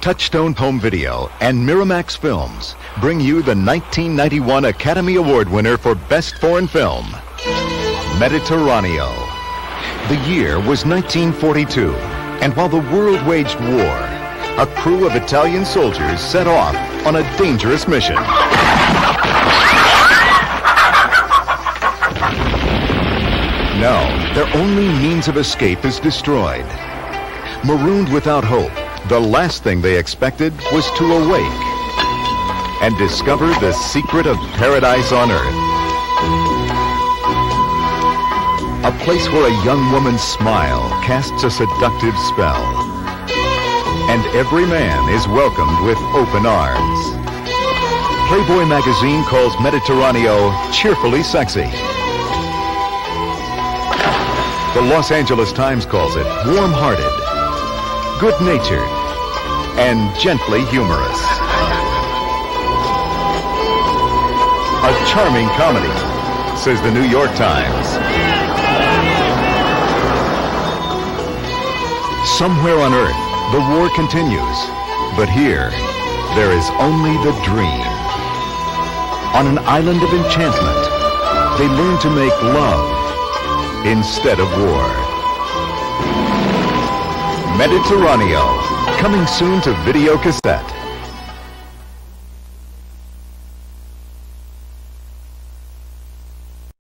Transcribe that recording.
Touchstone Home Video and Miramax Films bring you the 1991 Academy Award winner for Best Foreign Film, Mediterraneo. The year was 1942, and while the world waged war, a crew of Italian soldiers set off on a dangerous mission. Now, their only means of escape is destroyed. Marooned without hope, the last thing they expected was to awake and discover the secret of paradise on earth. A place where a young woman's smile casts a seductive spell. And every man is welcomed with open arms. Playboy magazine calls Mediterraneo cheerfully sexy. The Los Angeles Times calls it warm-hearted, good-natured, and gently humorous. A charming comedy, says the New York Times. Somewhere on Earth, the war continues. But here, there is only the dream. On an island of enchantment, they learn to make love instead of war. Mediterraneo, coming soon to video cassette.